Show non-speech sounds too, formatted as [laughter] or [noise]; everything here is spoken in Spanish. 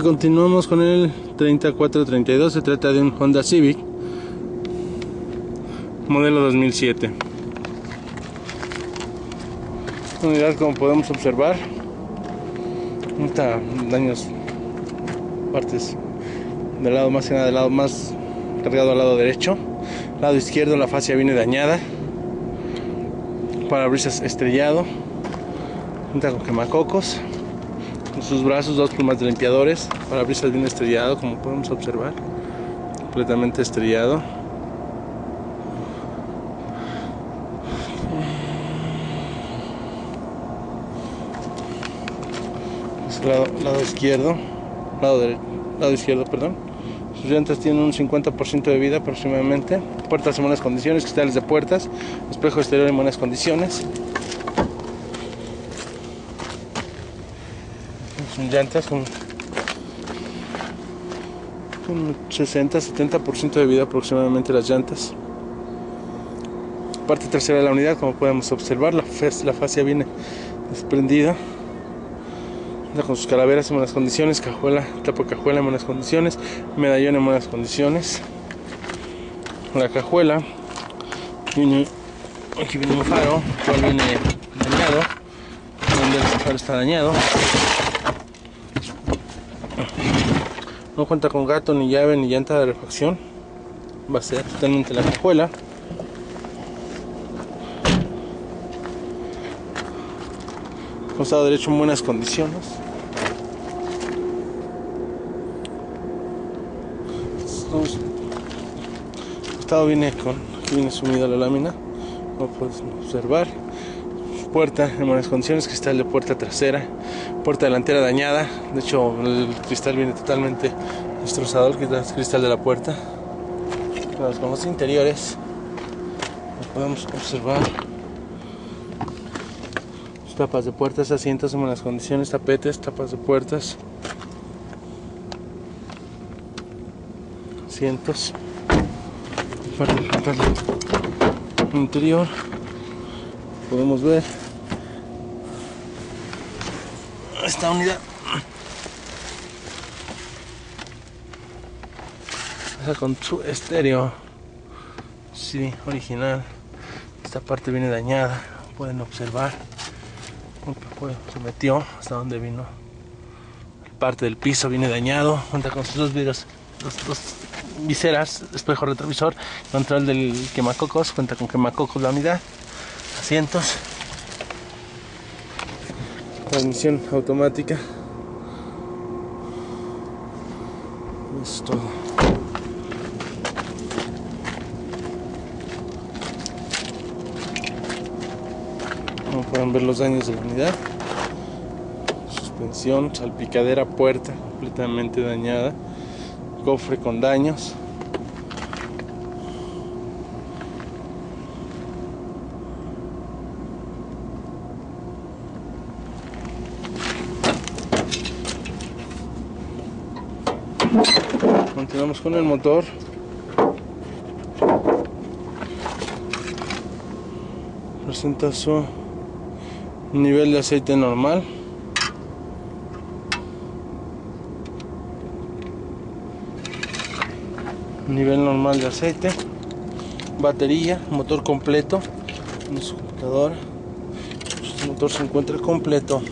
continuamos con el 3432. Se trata de un Honda Civic modelo 2007. Unidad, como podemos observar, está daños partes del lado más que nada del lado más cargado al lado derecho. Lado izquierdo la fascia viene dañada. Parabrisas estrellado. Cuenta con quemacocos sus brazos dos plumas de limpiadores, parabrisas bien estrellado como podemos observar, completamente estrellado. Lado, lado, izquierdo, lado, de, lado izquierdo, perdón. Sus llantas tienen un 50% de vida aproximadamente. Puertas en buenas condiciones, cristales de puertas, espejo exterior en buenas condiciones. Son llantas con, con 60-70% de vida aproximadamente las llantas. Parte trasera de la unidad, como podemos observar, la, la fascia viene desprendida. Con sus calaveras en buenas condiciones, cajuela, tapa cajuela en buenas condiciones, medallón en buenas condiciones. La cajuela aquí viene un faro, cual viene dañado, donde el faro está dañado. [laughs] No cuenta con gato, ni llave, ni llanta de refacción. Va a ser totalmente la cajuela. Costado derecho en buenas condiciones. Costado viene con aquí viene sumida la lámina, como puedes observar. Puerta en buenas condiciones, cristal de puerta trasera, puerta delantera dañada. De hecho, el cristal viene totalmente destrozado, el cristal de la puerta. Con los interiores, podemos observar tapas de puertas, asientos en buenas condiciones, tapetes, tapas de puertas, asientos, interior, podemos ver. Esta unidad. con su estéreo, sí, original. Esta parte viene dañada, pueden observar. Se metió hasta donde vino. Parte del piso viene dañado, cuenta con sus dos vidrios, dos, dos viseras, espejo retrovisor, control del quemacocos, cuenta con quemacocos la unidad, asientos, transmisión automática. Es todo. como pueden ver los daños de la unidad suspensión, salpicadera, puerta completamente dañada cofre con daños continuamos con el motor. Presenta su nivel de aceite normal. Nivel normal de aceite. Batería motor completo. Computadora. El motor se encuentra completo